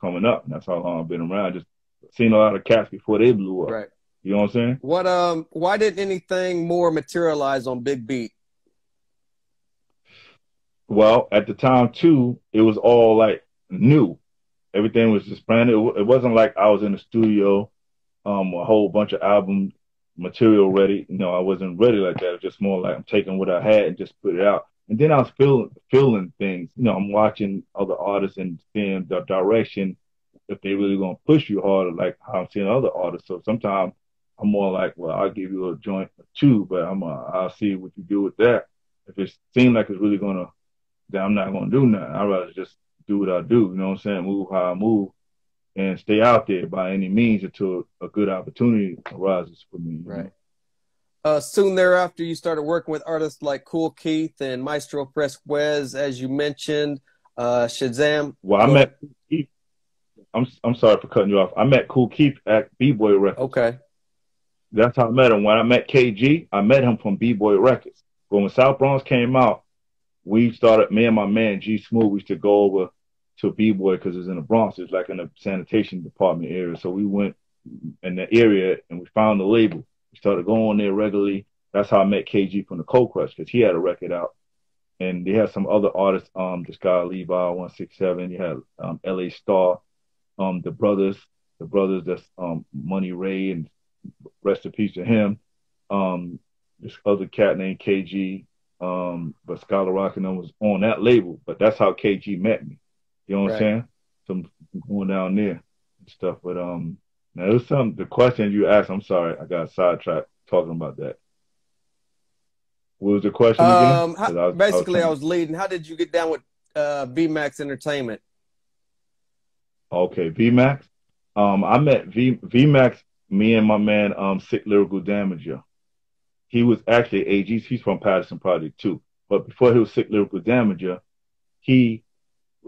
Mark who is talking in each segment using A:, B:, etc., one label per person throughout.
A: coming up. And that's how long I've been around. Just seen a lot of cats before they blew up.
B: Right.
A: You know what I'm saying?
B: What um why didn't anything more materialize on Big Beat?
A: Well, at the time too, it was all like new. Everything was just brand new. It wasn't like I was in the studio, um, a whole bunch of album material ready. You know, I wasn't ready like that. It was just more like I'm taking what I had and just put it out. And then I was feeling feeling things. You know, I'm watching other artists and seeing the direction if they really gonna push you harder, like how I'm seeing other artists. So sometimes I'm more like, well, I'll give you a joint or two, but I'm uh, I'll see what you do with that. If it seems like it's really gonna, then I'm not gonna do nothing. I'd rather just do what I do. You know what I'm saying? Move how I move, and stay out there by any means until a good opportunity arises for me.
B: Right. Uh, soon thereafter, you started working with artists like Kool Keith and Maestro Fresquez, as you mentioned. Uh, Shazam.
A: Well, I met Keith. I'm I'm sorry for cutting you off. I met Kool Keith at B Boy Records.
B: Okay.
A: That's how I met him. When I met KG, I met him from B Boy Records. But when South Bronx came out, we started, me and my man G Smooth, we used to go over to B Boy because it's in the Bronx. It's like in the sanitation department area. So we went in the area and we found the label. Started going there regularly. That's how I met KG from the Cold Crush because he had a record out. And they had some other artists, um, this guy Levi 167, you had um, LA Star, um, the brothers, the brothers that's um, Money Ray and rest in peace to him. Um, this other cat named KG, um, but Scholar Rock and them was on that label. But that's how KG met me. You know what right. I'm saying? So I'm going down there and stuff. But um, now there's some the question you asked. I'm sorry, I got sidetracked talking about that. What was the question again?
B: Um, how, I was, basically, I was, I was, leading. How did you get down with uh, VMAX Entertainment?
A: Okay, VMAX. Um, I met V VMAX. Me and my man, um, Sick Lyrical Damager. He was actually AG. He's from Patterson Project too. But before he was Sick Lyrical Damager, he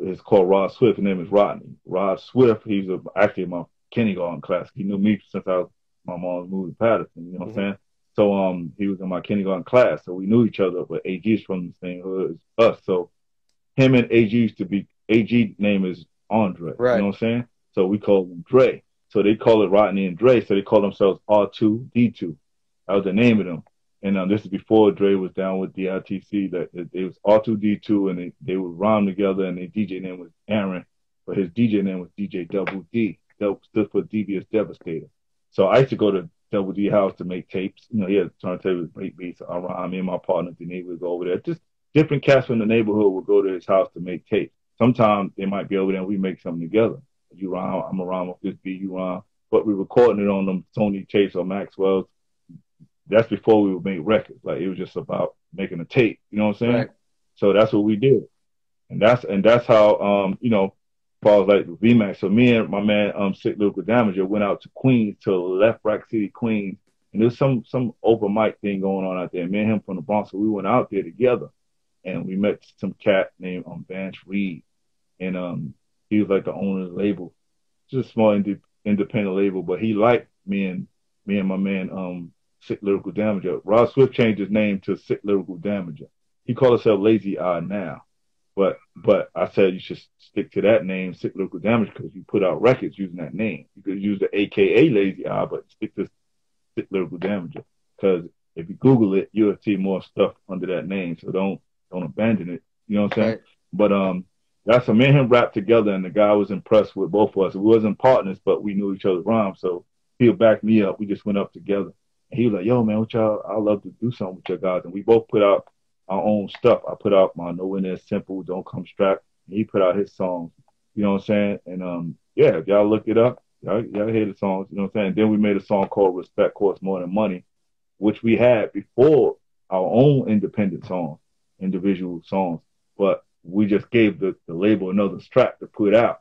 A: is called Rod Swift. His name is Rodney. Rod Swift. He's a, actually my kindergarten class. He knew me since I was my mom's moved to Patterson. You know what mm-hmm. I'm saying? So um, he was in my kindergarten class, so we knew each other. But AG is from the same hood as us, so him and AG used to be. AG name is Andre.
B: Right.
A: You know what I'm saying? So we call him Dre. So they call it Rodney and Dre. So they call themselves R2 D2. That was the name of them. And um, this is before Dre was down with the DITC. That it, it was R2D2, and they, they would rhyme together. And their DJ name was Aaron, but his DJ name was DJ Double D. That stood for Devious Devastator. So I used to go to Double D house to make tapes. You know, he had turntables, great beats. I, I me and my partner Denise would go over there. Just different cats from the neighborhood would go to his house to make tapes. Sometimes they might be over there and we make something together. You rhyme, I'm around with this beat, you rhyme. But we're recording it on them Sony tapes or Maxwell's that's before we would make records. Like it was just about making a tape. You know what I'm saying? Right. So that's what we did, and that's and that's how um you know, far as like VMAX. So me and my man um Sick Lyrical Damager went out to Queens to Lefrak City, Queens, and there's some some open mic thing going on out there. Me and him from the Bronx, so we went out there together, and we met some cat named um Vance Reed, and um he was like the owner of the label, just a small indie, independent label, but he liked me and me and my man um Sick Lyrical Damager. Rod Swift changed his name to Sick Lyrical Damager. He called himself Lazy Eye now. But but I said you should stick to that name, Sick Lyrical Damage, because you put out records using that name. You could use the AKA Lazy Eye, but stick to Sick Lyrical Damage, Because if you Google it, you'll see more stuff under that name. So don't don't abandon it. You know what I'm saying? Right. But um that's a me and him rap together and the guy was impressed with both of us. We wasn't partners, but we knew each other's rhymes, so he'll back me up. We just went up together he was like, yo, man, what y'all, I love to do something with your guys. And we both put out our own stuff. I put out my No In Simple, Don't Come Strapped. he put out his songs. You know what I'm saying? And um, yeah, if y'all look it up, y'all, y'all hear the songs. You know what I'm saying? Then we made a song called Respect Costs More Than Money, which we had before our own independent songs, individual songs. But we just gave the, the label another strap to put out.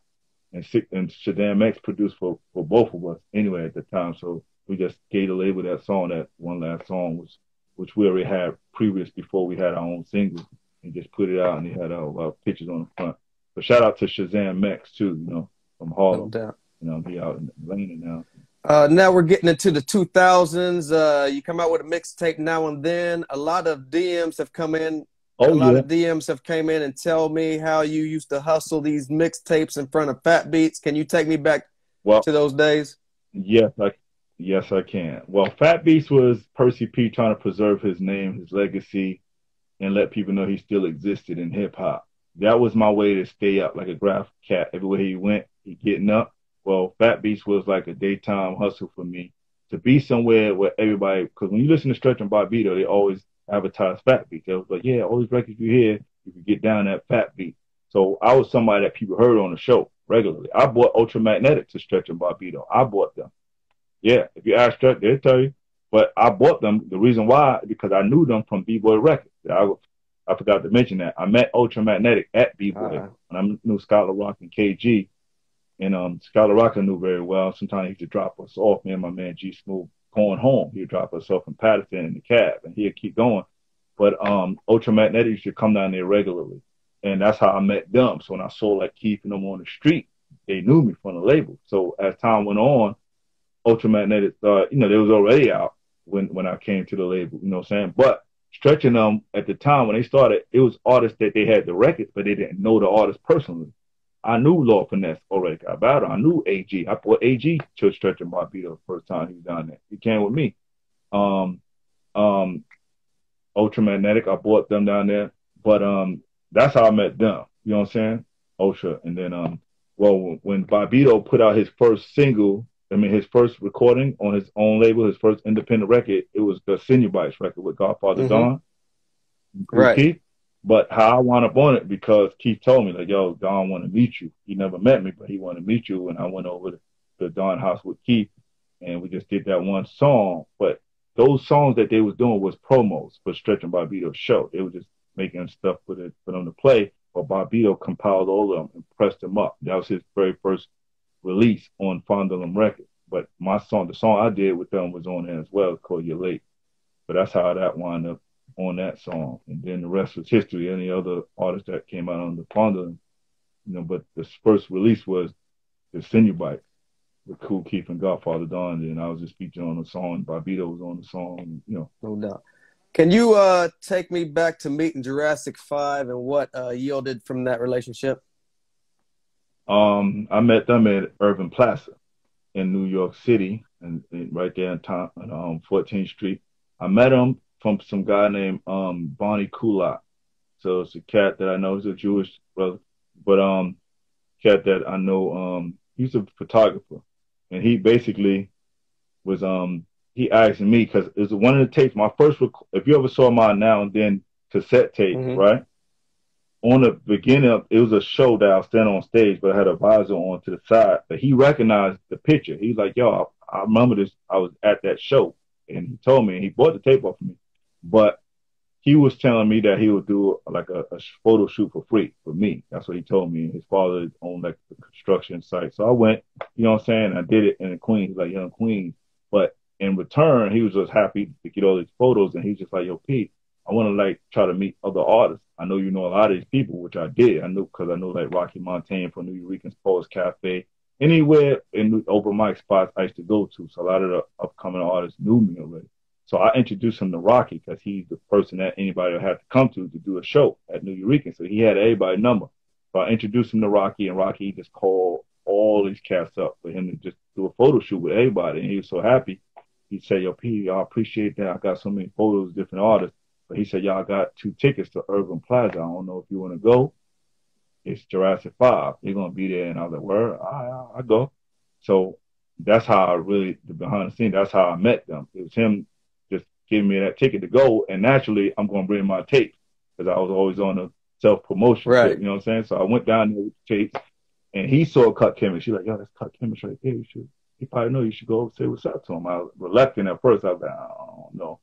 A: And, and Shazam X produced for, for both of us anyway at the time. So we just gave the label that song, that one last song, which which we already had previous before we had our own single, and just put it out, and he had our, our pictures on the front. But shout out to Shazam Max too, you know, from Harlem. No you know, he out in Atlanta now.
B: Uh, now we're getting into the 2000s. Uh, you come out with a mixtape now and then. A lot of DMs have come in Oh, a lot yeah. of DMs have came in and tell me how you used to hustle these mixtapes in front of Fat Beats. Can you take me back well, to those days?
A: Yes, I yes I can. Well, Fat Beats was Percee P trying to preserve his name, his legacy, and let people know he still existed in hip hop. That was my way to stay up like a graph cat. Everywhere he went, he getting up. Well, Fat Beats was like a daytime hustle for me to be somewhere where everybody, because when you listen to Stretch and Bobbito, they always advertise Fat Beat. They was like, yeah, all these records you hear, you can get down that Fat Beat. So I was somebody that people heard on the show regularly. I bought Ultramagnetic to Stretch and Bobbito. I bought them. Yeah, if you ask Stretch, they'll tell you. But I bought them. The reason why, because I knew them from B-Boy Records. I, I forgot to mention that. I met Ultramagnetic at B-Boy. Uh-huh. And I knew Scholar Rock and KG. And um, Scholar Rock I knew very well. Sometimes he used to drop us off, me and my man G Smooth going home. He'd drop us off in Patterson in the cab and he'd keep going. But um Ultramagnetic used to come down there regularly. And that's how I met them. So when I saw like keeping them on the street, they knew me from the label. So as time went on, Ultramagnetic uh, you know, they was already out when when I came to the label, you know what I'm saying? But stretching them at the time when they started, it was artists that they had the records, but they didn't know the artist personally. I knew Lord Finesse already got battle. I knew AG. I brought AG to Stretch and Bobbito the first time he was down there. He came with me. Um, um, Ultramagnetic, I bought them down there. But um, that's how I met them. You know what I'm saying? Ultra. And then, um, well, when Bobbito put out his first single, I mean, his first recording on his own label, his first independent record, it was the Cenobites record with Godfather mm-hmm. Don.
B: Right. Keith.
A: But how I wound up on it because Keith told me like, yo, Don want to meet you. He never met me, but he wanted to meet you. And I went over to the Don house with Keith and we just did that one song. But those songs that they was doing was promos for Stretch and Bobbito's show. They were just making stuff for, the, for them to play. But Bobbito compiled all of them and pressed them up. That was his very first release on Fondulum Records. But my song, the song I did with them was on there as well, called You're Late. But that's how that wound up on that song. And then the rest was history. Any other artist that came out on the Fonda, you know, but the first release was the Cenobite with Kool Keith and Godfather Don. And I was just featured on the song. Bobbito was on the song, you know.
B: No doubt. Can you uh, take me back to meeting Jurassic Five and what uh, yielded from that relationship?
A: Um, I met them at Irving Plaza in New York City, and, and right there in on um, 14th Street. I met them from some guy named um Bonnie Kulak. So it's a cat that I know. He's a Jewish brother, but um, cat that I know. Um, he's a photographer, and he basically was um he asked me because it was one of the tapes. My first, rec- if you ever saw my now and then cassette tape, mm-hmm. right? On the beginning of it was a show that I was standing on stage, but I had a visor on to the side. But he recognized the picture. He's like, "Yo, I, I remember this. I was at that show." And he told me, and he bought the tape off of me. But he was telling me that he would do like a, a, photo shoot for free for me. That's what he told me. His father owned like the construction site. So I went, you know what I'm saying? I did it in the Queens, like young Queens. But in return, he was just happy to get all these photos. And he's just like, yo, Pete, I want to like try to meet other artists. I know you know a lot of these people, which I did. I knew because I know like Rocky Montaigne from Nuyorican's Poets Cafe. Anywhere in open mic spots I used to go to. So a lot of the upcoming artists knew me already. So I introduced him to Rocky because he's the person that anybody would have to come to to do a show at Nuyorican. So he had everybody's number. So I introduced him to Rocky, and Rocky just called all these cats up for him to just do a photo shoot with everybody. And he was so happy. He said, Yo, P, I appreciate that. I got so many photos of different artists. But he said, Y'all got two tickets to Irving Plaza. I don't know if you want to go. It's Jurassic 5. You're going to be there. And I was like, Where? I, I, I go. So that's how I really, the behind the scenes, that's how I met them. It was him just giving me that ticket to go. And naturally, I'm going to bring my tape because I was always on a self promotion.
B: Right.
A: Trip, you know what I'm saying? So I went down there with the tapes and he saw Cut Chemist. She's like, yo, that's Cut Chemist right there. You should, he probably know you should go say what's up to him. I was reluctant at first. I was like, I don't know.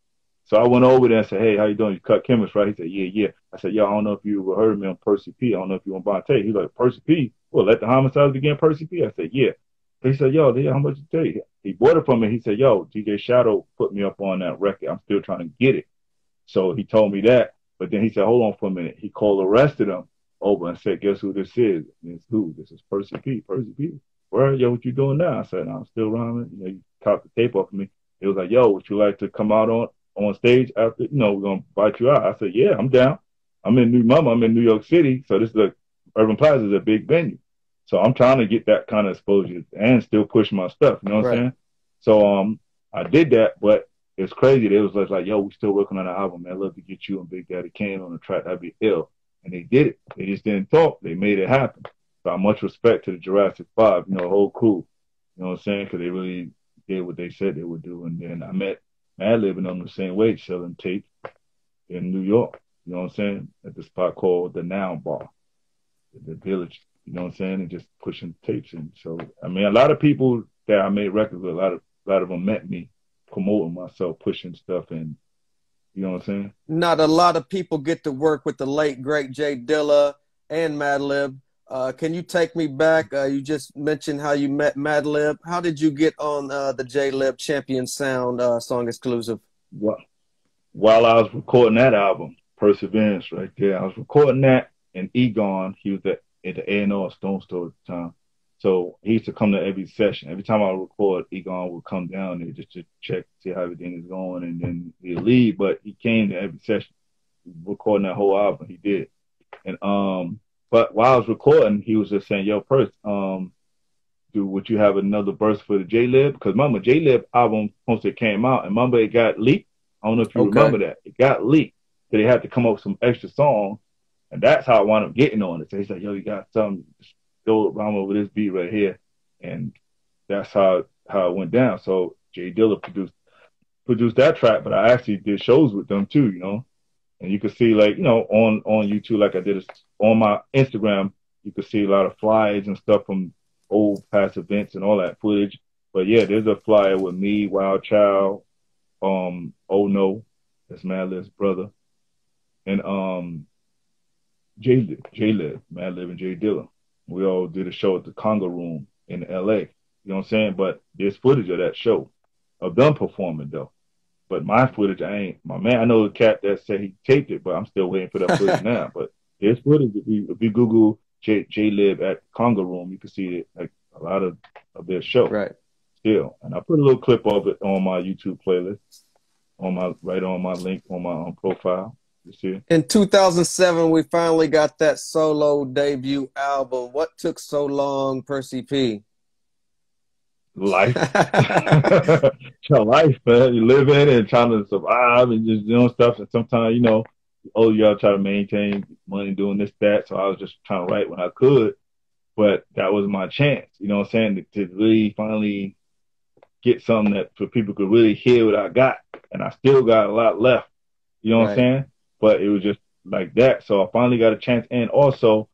A: So I went over there and said, hey, how you doing? You Cut Chemist, right? He said, yeah, yeah. I said, yo, I don't know if you ever heard of me on Percee P. I don't know if you want to buy a tape. He's like, Percee P? Well, let the homicides begin, Percee P. I said, yeah. He said, yo, how much you take? He bought it from me. He said, yo, DJ Shadow put me up on that record. I'm still trying to get it. So he told me that. But then he said, hold on for a minute. He called the rest of them over and said, guess who this is? And it's who? This is Percee P. Percee P. Where, yo, what you doing now? I said, I'm still rhyming. You know, you the tape off of me. He was like, yo, would you like to come out on, on stage after, you know, we're going to bite you out. I said, yeah, I'm down. I'm in New Mama, I'm in New York City, so this is a Irving Plaza is a big venue. So I'm trying to get that kind of exposure and still push my stuff. You know what right. I'm saying? So um, I did that, but it's crazy. They was just like, "Yo, we still working on the album, man. I'd love to get you and Big Daddy Kane on the track. That'd be ill." And they did it. They just didn't talk. They made it happen. So much respect to the Jurassic Five, you know, whole crew. You know what I'm saying? Because they really did what they said they would do. And then I met Madlib and them the same way, selling tape in New York. You know what I'm saying? At the spot called the Now Bar, the Village. You know what I'm saying? And just pushing tapes in. So I mean, a lot of people that I made records with, a lot of a lot of them met me promoting myself, pushing stuff, and you know what I'm saying.
B: Not a lot of people get to work with the late great J Dilla and Madlib. Uh, can you take me back? Uh, you just mentioned how you met Madlib. How did you get on uh, the Jaylib Champion Sound uh, song exclusive?
A: Well, while I was recording that album, Perseverance, right there, I was recording that, and Egon, he was at, at the A&R Stones Throw at the time. So he used to come to every session. Every time I record, Egon would come down there just to check, see how everything is going, and then he'd leave. But he came to every session, recording that whole album. He did. And um, but while I was recording, he was just saying, "Yo, first, um, do would you have another verse for the Jaylib? Because Mama Jaylib album once it came out, and Mama it got leaked. I don't know if you okay. remember that. It got leaked, so they had to come up with some extra song, and that's how I wound up getting on it. So he said, "Yo, you got something? Go around over this beat right here," and that's how how it went down. So J Dilla produced produced that track, but I actually did shows with them too, you know. And you can see like, you know, on, on YouTube, like I did on my Instagram, you can see a lot of flyers and stuff from old past events and all that footage. But yeah, there's a flyer with me, Wild Child, um, Oh No, that's Madlib's brother, and um, J Jaylib, Madlib and J Dilla. We all did a show at the Conga Room in L.A. You know what I'm saying? But there's footage of that show of them performing though. But my footage, I ain't my man. I know the cat that said he taped it, but I'm still waiting for that footage now. But there's footage. If you, if you Google J, Jaylib at Conga Room, you can see it like a lot of of their show.
B: Right.
A: Still, and I put a little clip of it on my YouTube playlist, on my right on my link on my own profile.
B: In 2007, we finally got that solo debut album. What took so long, Percee P?
A: Life. your life, man. You live in and trying to survive and just doing stuff. And sometimes, you know, oh, gotta try to maintain money doing this, that. So I was just trying to write when I could. But that was my chance, you know what I'm saying, to, to really finally get something that for people could really hear what I got. And I still got a lot left. You know what. I'm saying? But it was just like that. So I finally got a chance. And also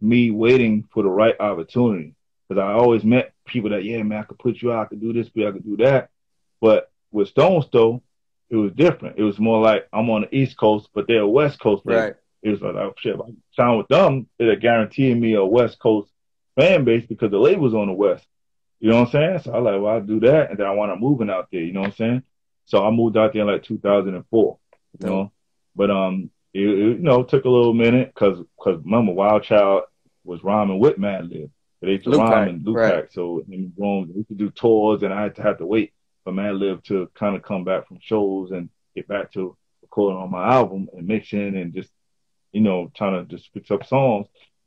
A: me waiting for the right opportunity. Because I always met people that, yeah, man, I could put you out, I could do this, I could do that. But with Stones, though, it was different. It was more like I'm on the East Coast, but they're West Coast.
B: Right.
A: It was like, oh, shit, if I sign with them, it guaranteed me a West Coast fan base because the label's on the West. You know what I'm saying? So I like, well, I'll do that. And then I want to moving out there. You know what I'm saying? So I moved out there in like 2004, you know, but, um, it, it, you know, took a little minute cause, cause remember Wild Child was rhyming with Madlib. They to rhyme and Lootpack. Right. So in Rome, we could do tours, and I had to have to wait for Madlib to kind of come back from shows and get back to recording on my album and mixing and just, you know, trying to just fix up songs.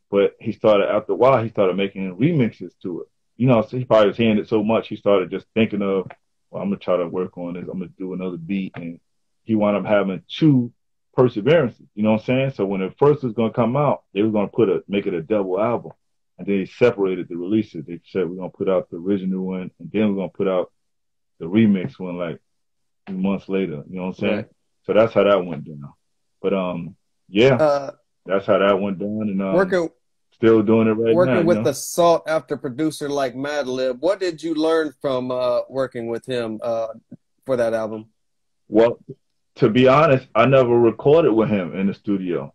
A: But he started after a while, he started making remixes to it. You know, so he probably was hearing it so much, he started just thinking of, well, I'm gonna try to work on this. I'm gonna do another beat, and he wound up having two perseverances. You know what I'm saying? So when the first was gonna come out, they were gonna put a make it a double album and they separated the releases. They said we're gonna put out the original one, and then we're gonna put out the remix one like months later. You know what I'm saying? Right. So that's how that went down. But um, yeah, uh, that's how that went down, and um, working still doing it right
B: working
A: now.
B: Working with you know? the sought after producer like Madlib, what did you learn from uh, working with him uh, for that album?
A: Well, to be honest, I never recorded with him in the studio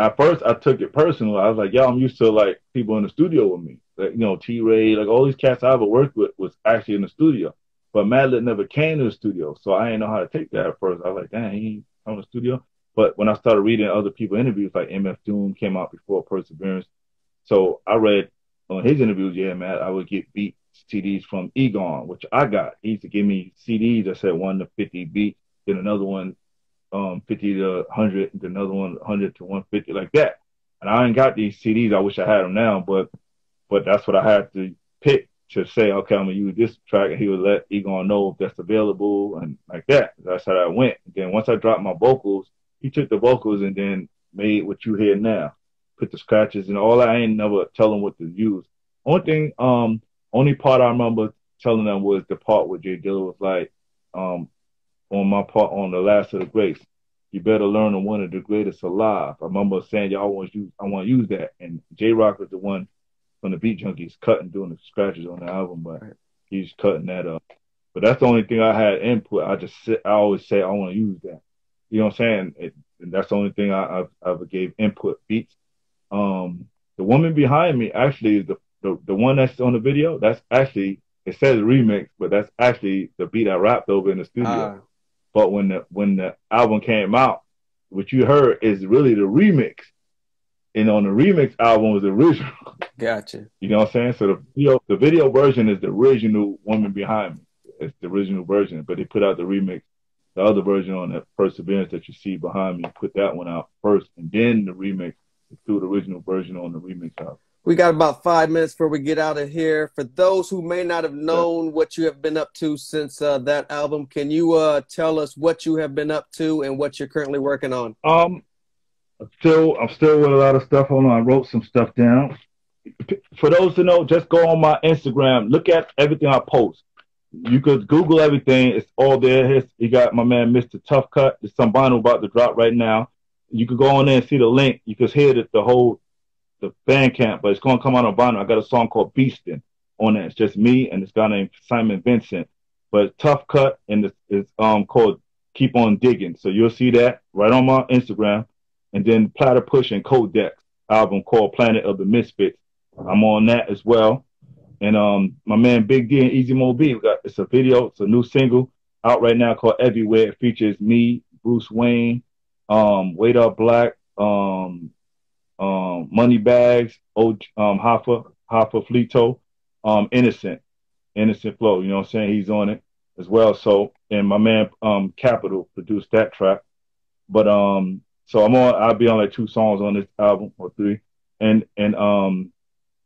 A: at first I took it personal. I was like, yo, I'm used to like people in the studio with me. Like, you know, T Ray, like all these cats I ever worked with was actually in the studio. But Madlib never came to the studio. So I didn't know how to take that at first. I was like, dang, he ain't come to the studio. But when I started reading other people interviews, like MF Doom came out before Perseverance. So I read on his interviews, yeah, man, I would get beat CDs from Egon, which I got. He used to give me CDs that said one to 50 beats, then another one um 50 to 100, another one 100 to 150, like that. And I ain't got these CDs. I wish I had them now, but but that's what I had to pick to say, okay, I'm gonna use this track, and he would let Egon know if that's available and like that. That's how I went. And then once I dropped my vocals, he took the vocals and then made what you hear now. Put the scratches and all. I ain't never tell him what to use. Only thing, um, only part I remember telling them was the part where J Dilla was like, um, on my part on the last of the greats. You better learn on one of the greatest alive. I remember saying, y'all want to use, I want to use that. And J-Rocc was the one from the Beat Junkies cutting, doing the scratches on the album, but he's cutting that up. But that's the only thing I had input. I just sit, I always say I want to use that. You know what I'm saying? It, and that's the only thing I, I've, ever gave input beats. Um, the woman behind me actually is the, the, the one that's on the video. That's actually, it says remix, but that's actually the beat I rapped over in the studio. But when the, when the album came out, what you heard is really the remix and on the remix album was the original.
B: Gotcha.
A: You know what I'm saying? So the video, the video version is the original Woman Behind Me. It's the original version, but they put out the remix, the other version on that Perseverance that you see behind me. Put that one out first, and then the remix. Threw the original version on the remix album.
B: We got about five minutes before we get out of here. For those who may not have known what you have been up to since uh, that album, can you uh, tell us what you have been up to and what you're currently working on?
A: Um, still I'm still with a lot of stuff. Hold on, I wrote some stuff down. For those who know, just go on my Instagram. Look at everything I post. You could Google everything. It's all there. Here's, you got my man Mr. Tough Cut. There's some vinyl about to drop right now. You could go on there and see the link. You could hear the, the whole the Bandcamp, but it's gonna come out on vinyl. I got a song called Beastin' on it. It's just me and this guy named Simon Vincent. But Tough Cut and it's um called Keep on Digging. So you'll see that right on my Instagram and then Platter Push and Codex album called Planet of the Misfits. I'm on that as well. And um, my man Big D and Easy Mo Bee, we got it's a video, it's a new single out right now called Everywhere. It features me, Bruce Wayne, um, Wait Up Black, um, um, Money Bags, old um, Hoffa, Hoffa Fleeto, um, Innocent, Innocent Flow. You know what I'm saying? He's on it as well. So, and my man um, Capital produced that track. But um, so I'm on. I'll be on like two songs on this album or three, and and um,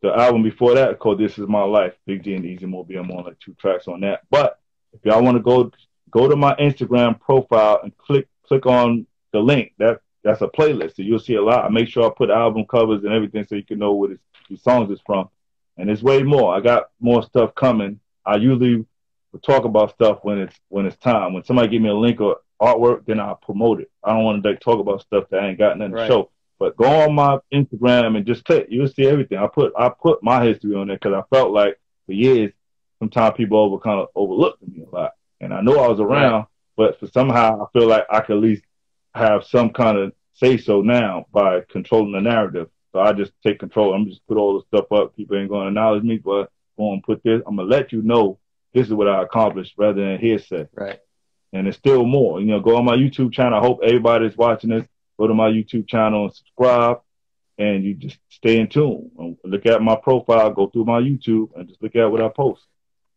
A: the album before that called "This Is My Life." Big D and Easy Mo I'm on like two tracks on that. But if y'all want to go go to my Instagram profile and click click on the link. That that's a playlist. So you'll see a lot. I make sure I put album covers and everything so you can know what these songs is from. And it's way more. I got more stuff coming. I usually talk about stuff when it's when it's time. When somebody give me a link or artwork, then I'll promote it. I don't want to like, talk about stuff that I ain't got nothing right. to show. But go on my Instagram and just click. You'll see everything. I put I put my history on there because I felt like for years, sometimes people over kind of overlooked me a lot, and I know I was around, right. but for somehow I feel like I could at least have some kind of say so now by controlling the narrative. So I just take control. I'm just put all the stuff up. People ain't going to acknowledge me, but go and put this. I'm gonna let you know this is what I accomplished rather than hearsay.
B: Right
A: and there's still more. You know, go on my YouTube channel. I hope everybody's watching this. Go to my YouTube channel and subscribe, and you just stay in tune. Look at my profile. Go through my YouTube and just look at what I post.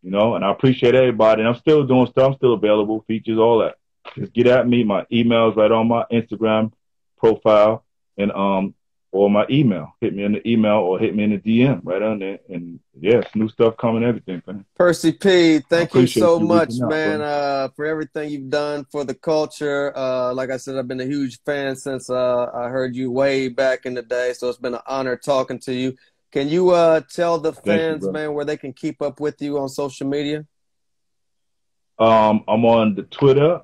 A: You know, and I appreciate everybody. And I'm still doing stuff. I'm still available, features, all that. Just get at me. My email's right on my Instagram profile, and um, or my email. Hit me in the email or hit me in the DM right on there. And yes, new stuff coming, everything, man.
B: Percee P, thank you so you much, man, uh, for everything you've done for the culture. Uh, like I said, I've been a huge fan since uh, I heard you way back in the day. So it's been an honor talking to you. Can you uh, tell the fans, you, man, where they can keep up with you on social media?
A: Um, I'm on the Twitter,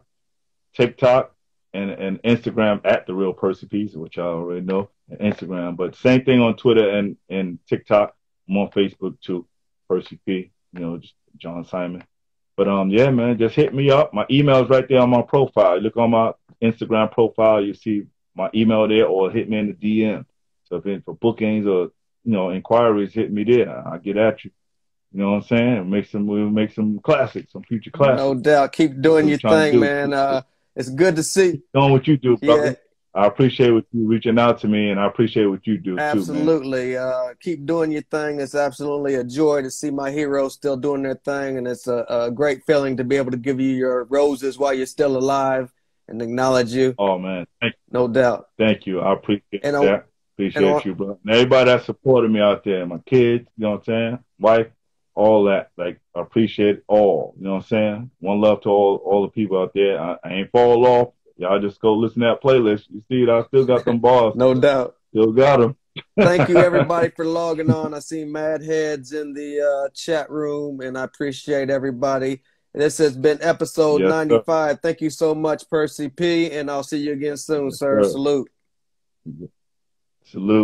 A: TikTok, and, and Instagram at the real Percee P, which I already know. Instagram. But same thing on Twitter and, and TikTok. I'm on Facebook too, Percee P. You know, just John Simon. But um, yeah, man, just hit me up. My email is right there on my profile. look on my Instagram profile, you see my email there, or hit me in the DM. So if it's for bookings or you know inquiries, hit me there. I get at you. You know what I'm saying? Make some we'll make some classics, some future classics.
B: No doubt. Keep doing your thing, man. Uh, it's good to see.
A: Doing what you do, brother. Yeah. I appreciate what you reaching out to me, and I appreciate what you do
B: absolutely. Uh, keep doing your thing. It's absolutely a joy to see my heroes still doing their thing, and it's a, a, great feeling to be able to give you your roses while you're still alive and acknowledge you.
A: Oh man, thank,
B: no doubt.
A: Thank you. I appreciate
B: and
A: that. Appreciate you, bro. And everybody that supported me out there, my kids, you know what I'm saying, wife, all that. Like I appreciate it all. You know what I'm saying? One love to all all the people out there. I, I ain't fall off. Y'all just go listen to that playlist. You see it? I still got them bars.
B: no doubt.
A: Still got them.
B: Thank you, everybody, for logging on. I see mad heads in the uh, chat room, and I appreciate everybody. This has been episode yes, 95. Sir. Thank you so much, Percee P, and I'll see you again soon, yes, sir. sir. Salute.
A: Salute.